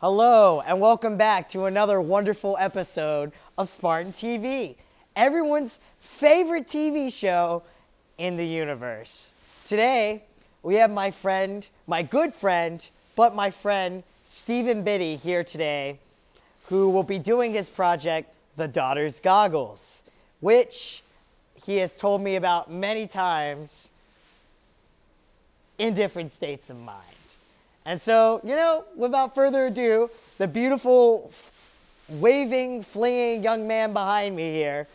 Hello, and welcome back to another wonderful episode of Spartan TV, everyone's favorite TV show in the universe. Today, we have my friend, my good friend, but my friend, Steven Biddy, here today, who will be doing his project, The Daughter's Goggles, which he has told me about many times in different states of mind. And so, you know, without further ado, the beautiful, waving, flinging young man behind me here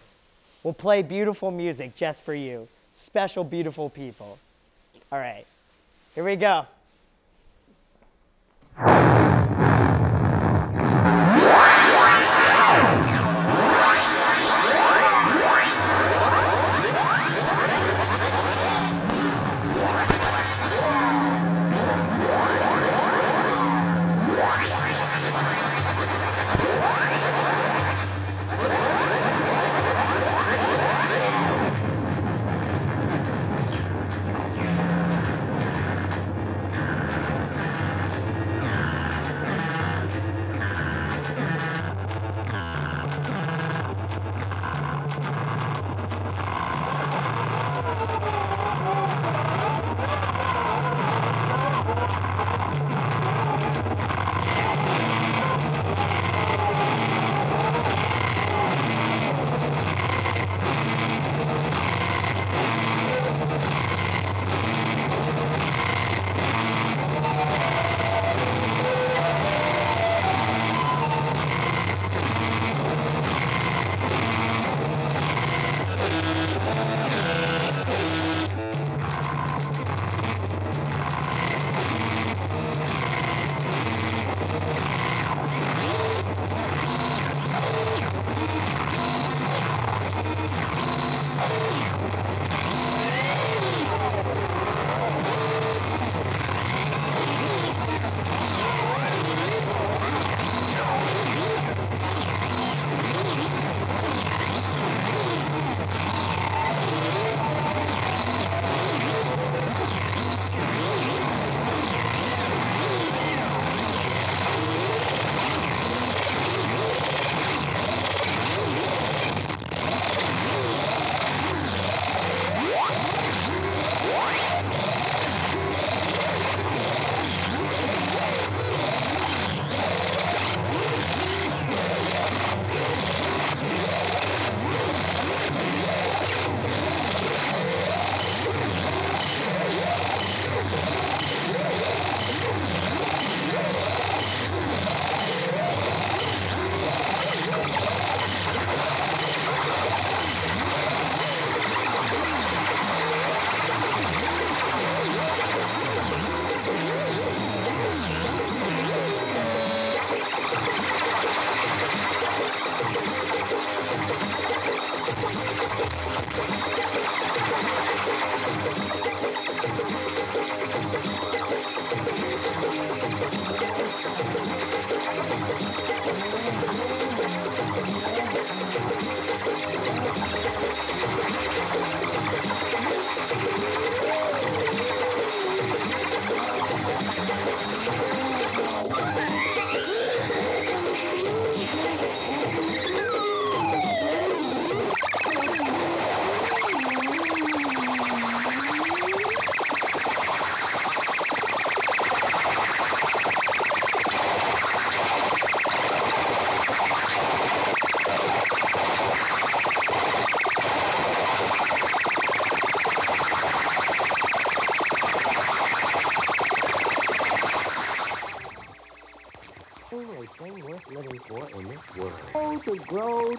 will play beautiful music just for you. Special, beautiful people. All right, here we go.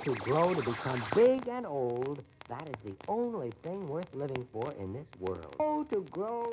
To grow, to become big and old, that is the only thing worth living for in this world. Oh, to grow.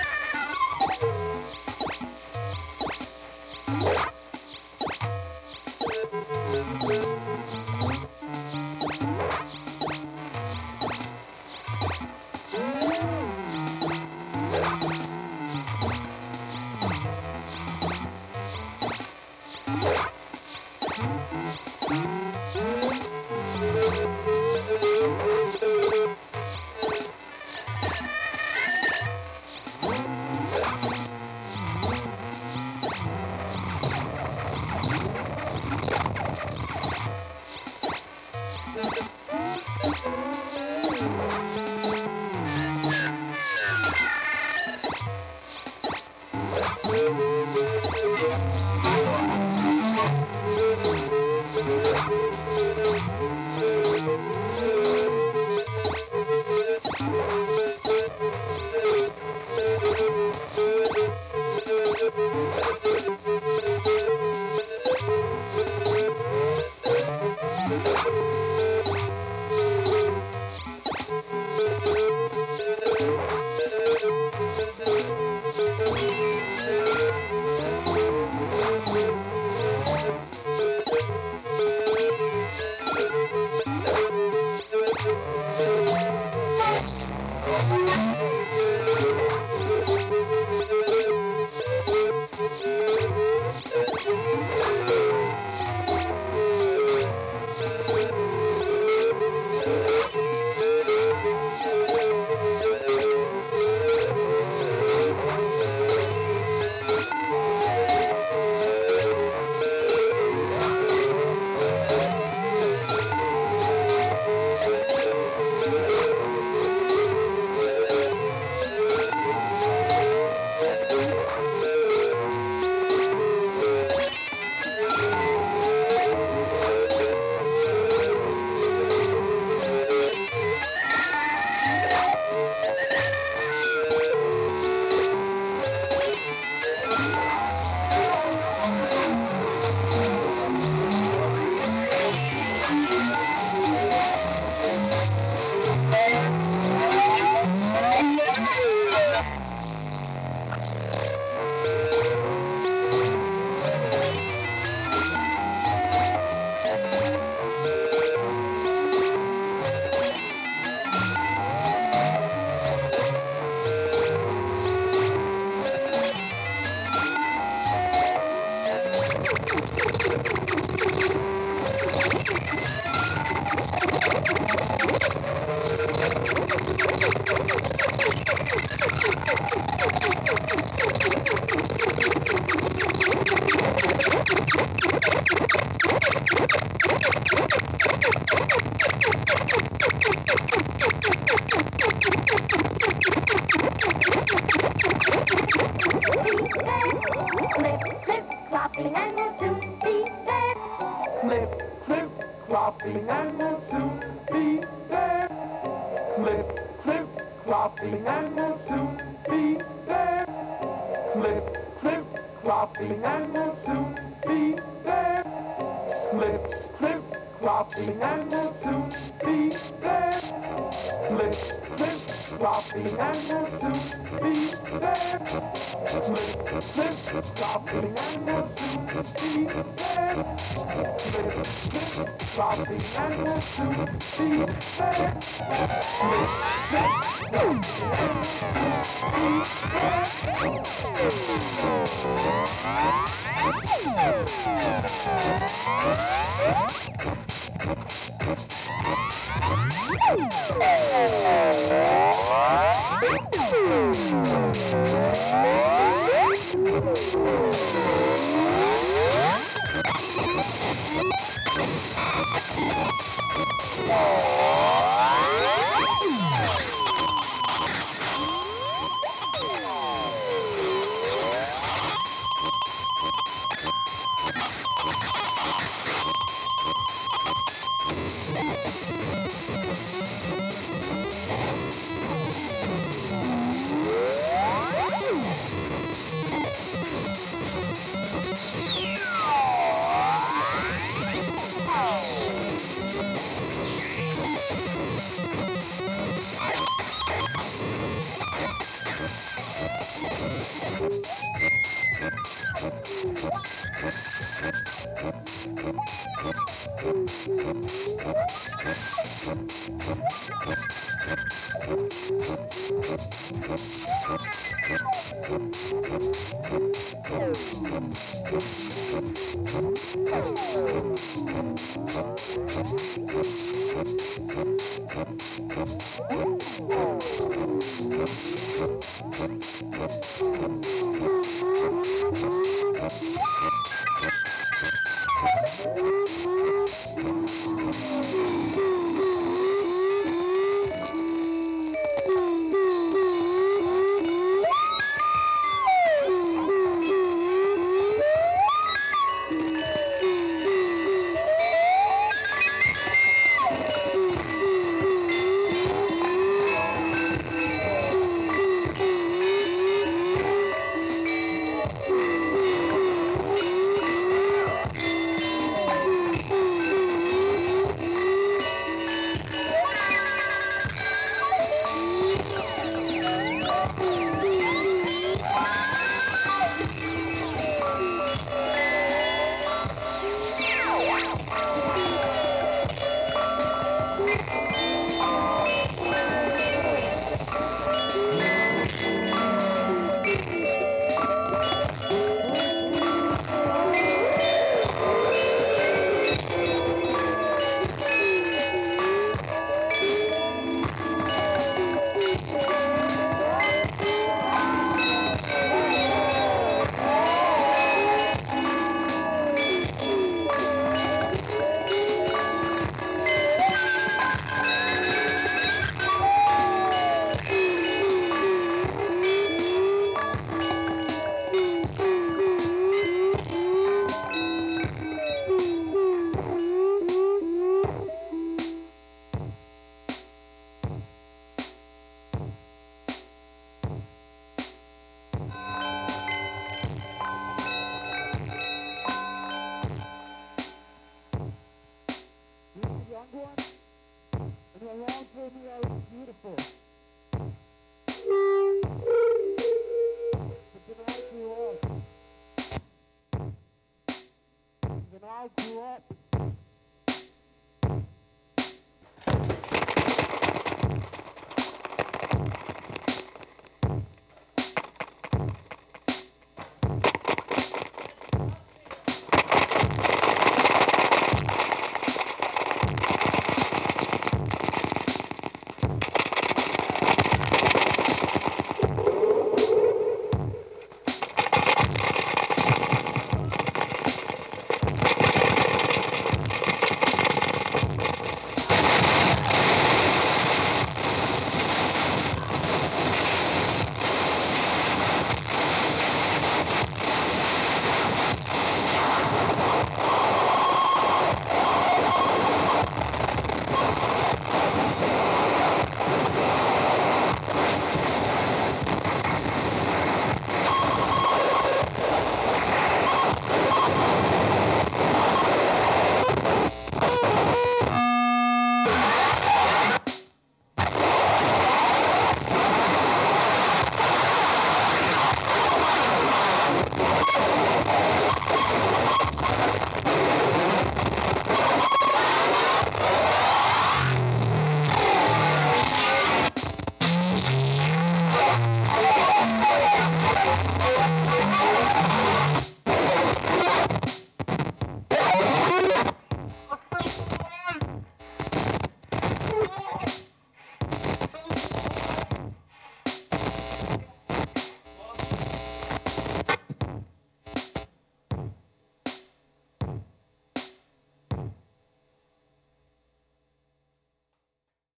floppy animal to be there. To be to be to be. Thank you. Whoa! Thank